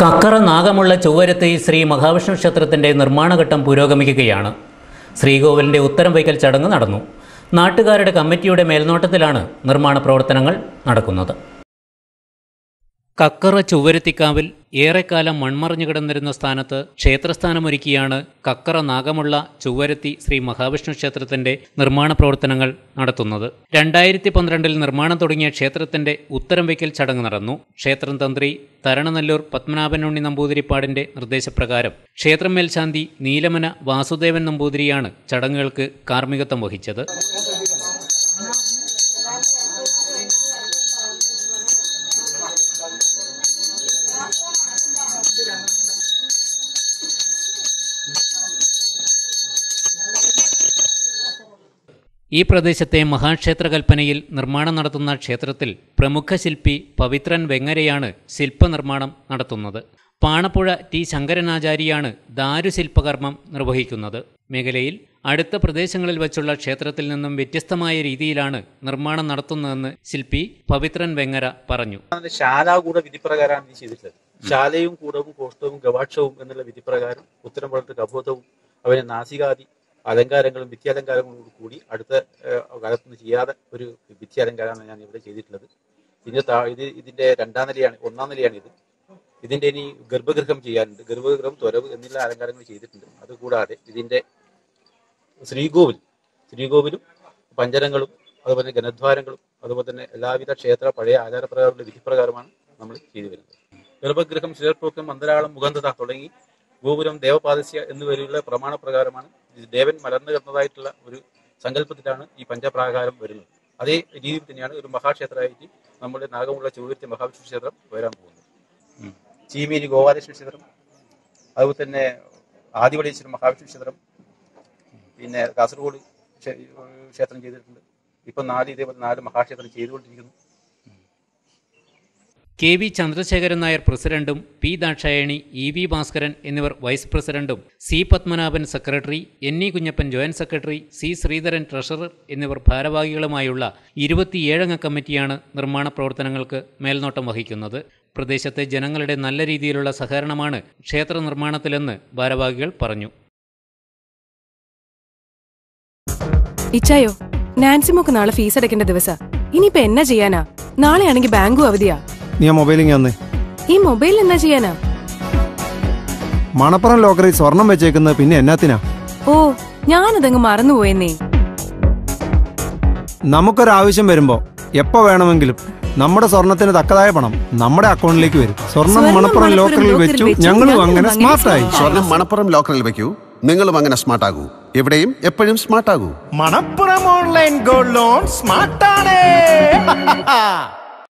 കക്കറ നാഗമുള്ള ചൊവ്വരത്തി ശ്രീ മഹാവിഷ്ണു ക്ഷേത്രത്തിന്റെ നിർമ്മാണഘട്ടം പുരോഗമിക്കുകയാണ്. ശ്രീകോവിലിന്റെ ഉത്തരം വയ്ക്കൽ ചടങ്ങ് നടന്നു. നാട്ടുകാരുടെ കമ്മിറ്റിയുടെ മേൽനോട്ടത്തിലാണ് നിർമ്മാണ പ്രവർത്തനങ്ങൾ നടക്കുന്നത്. കക്കറ ചുവരത്തിക്കാവിൽ ഏറെക്കാലം മൺമറഞ്ഞു കിടന്നിരുന്ന സ്ഥാനത്ത് ക്ഷേത്രസ്ഥാനമൊരുക്കിയാണ് കക്കറ നാഗമുള്ള ചൊവ്വരത്തി ശ്രീ മഹാവിഷ്ണു ക്ഷേത്രത്തിന്റെ നിർമ്മാണ പ്രവർത്തനങ്ങൾ നടത്തുന്നത്. രണ്ടായിരത്തി പന്ത്രണ്ടിൽ നിർമ്മാണം തുടങ്ങിയ ക്ഷേത്രത്തിന്റെ ഉത്തരം വയ്ക്കൽ ചടങ്ങ് നടന്നു. ക്ഷേത്രം തന്ത്രി തരണനല്ലൂർ പത്മനാഭനുണ്ണി നമ്പൂതിരിപ്പാടിന്റെ നിർദ്ദേശപ്രകാരം ക്ഷേത്രം മേൽശാന്തി നീലമന വാസുദേവൻ നമ്പൂതിരിയാണ് ചടങ്ങുകൾക്ക് കാർമ്മികത്വം വഹിച്ചത്. ഈ പ്രദേശത്തെ മഹാക്ഷേത്ര കൽപ്പനയിൽ നിർമ്മാണം നടത്തുന്ന ക്ഷേത്രത്തിൽ പ്രമുഖ ശില്പി പവിത്രൻ വെങ്ങരയാണ് ശില്പനിർമ്മാണം നടത്തുന്നത്. പാണപ്പുഴ ടി ശങ്കരനാചാരിയാണ് ദാരുശില്പകർമ്മം നിർവഹിക്കുന്നത്. മേഖലയിൽ അടുത്ത പ്രദേശങ്ങളിൽ വച്ചുള്ള ക്ഷേത്രത്തിൽ നിന്നും വ്യത്യസ്തമായ രീതിയിലാണ് നിർമ്മാണം നടത്തുന്നതെന്ന് ശില്പി പവിത്രൻ വെങ്ങര പറഞ്ഞു. ശാലാകൂട വിധിപ്രകാരമാണ് ചെയ്തിട്ടുള്ളത്. ശാലയും കൂടവും കോഷ്ടവും ഗവാക്ഷവും എന്നുള്ള വിധിപ്രകാരം ഉത്തരം വളർത്ത് കബോധവും അവരെ നാസികാദി അലങ്കാരങ്ങളും വിദ്യാലങ്കാരങ്ങളോട് കൂടി അടുത്ത കാലത്തൊന്നും ചെയ്യാതെ ഒരു വിദ്യാലങ്കാരമാണ് ഞാൻ ഇവിടെ ചെയ്തിട്ടുള്ളത്. ഇതിന്റെ താ ഇത് ഇതിന്റെ രണ്ടാം നിലയാണ് ഒന്നാം നിലയാണ് ഇത്. ഇതിന്റെ ഇനി ഗർഭഗൃഹം ചെയ്യാനുണ്ട്. ഗർഭഗൃഹം ത്വരവ് എന്നുള്ള അലങ്കാരങ്ങൾ ചെയ്തിട്ടുണ്ട്. അതുകൂടാതെ ഇതിന്റെ ശ്രീകോവിൽ ശ്രീകോവിലും പഞ്ചരങ്ങളും അതുപോലെ ഗണദ്വാരങ്ങളും അതുപോലെ തന്നെ എല്ലാവിധ ക്ഷേത്ര പഴയ ആചാരപ്രകാരമുള്ള വിധിപ്രകാരമാണ് നമ്മൾ ചെയ്തു വരുന്നത്. ഗർഭഗൃഹം ശിലർപ്പൊക്കം മന്ദരാളം മുഖന്ധത തുടങ്ങി ഗോപുരം ദേവപാദസ്യ എന്നിവയുള്ള പ്രമാണപ്രകാരമാണ് ദേവൻ മലർന്നു കിടന്നതായിട്ടുള്ള ഒരു സങ്കല്പത്തിലാണ് ഈ പഞ്ചപ്രാകാരം വരുന്നത്. അതേ രീതിയിൽ തന്നെയാണ് ഒരു മഹാക്ഷേത്രമായിട്ട് നമ്മുടെ നാഗമുള്ള ചൊവ്വരുത്തി മഹാവിഷ്ണു ക്ഷേത്രം വരാൻ പോകുന്നത്. ചീമേരി ഗോപാലകൃഷ്ണ ക്ഷേത്രം അതുപോലെ തന്നെ ആദിവടീശ്വരം മഹാവിഷ്ണു ക്ഷേത്രം പിന്നെ കാസർഗോഡ് ക്ഷേത്രം ചെയ്തിട്ടുണ്ട്. ഇപ്പൊ നാല് ഇതേപോലെ നാല് മഹാക്ഷേത്രം ചെയ്തുകൊണ്ടിരിക്കുന്നു. കെ വി ചന്ദ്രശേഖരൻ നായർ പ്രസിഡന്റും P Dakshayani E V Bhaskaran എന്നിവർ വൈസ് പ്രസിഡന്റും C Padmanabhan secretary N E Kunhappan joint secretary C Sreedharan treasurer എന്നിവർ ഭാരവാഹികളുമായുള്ള ഇരുപത്തിയേഴംഗ കമ്മിറ്റിയാണ് നിർമ്മാണ പ്രവർത്തനങ്ങൾക്ക് മേൽനോട്ടം വഹിക്കുന്നത്. പ്രദേശത്തെ ജനങ്ങളുടെ നല്ല രീതിയിലുള്ള സഹകരണമാണ് ക്ഷേത്ര നിർമ്മാണത്തിലെന്ന് ഭാരവാഹികൾ പറഞ്ഞു. ഇച്ചായോ നാൻസിമോക്ക് നാളെ ഫീസ് അടയ്ക്കേണ്ട ദിവസാ. ഇനിയിപ്പോ എന്നാ ചെയ്യാനാ? നാളെയാണെങ്കിൽ ബാങ്കും അവധിയാ. നീ ആ മൊബൈലിങ് വന്നേ. ഈ മൊബൈൽ എന്നാ ചെയ്യാനാ? മണപ്പുറം ലോക്കറിൽ സ്വർണം വെച്ചേക്കുന്നത് പിന്നെ എന്നാത്തിനാ? ഓ ഞാനതങ്ങ് മറന്നുപോയെന്നേ നമുക്കൊരാവശ്യം വരുമ്പോ എപ്പോ വേണമെങ്കിലും നമ്മുടെ സ്വർണത്തിന് തക്കതായ പണം നമ്മുടെ അക്കൗണ്ടിലേക്ക് വരും. സ്വർണം മണപ്പുറം ലോക്കറിൽ വെച്ചു ഞങ്ങളും അങ്ങനെ സ്മാർട്ട് സ്മാർട്ടായി ആയി. സ്വർണം മണപ്പുറം ലോക്കറിൽ വെക്കൂ നിങ്ങളും അങ്ങനെ സ്മാർട്ട് ആകൂ. എവിടെയും എപ്പോഴും സ്മാർട്ട് ആകൂ. Manappuram online gold loan സ്മാർട്ടാണ്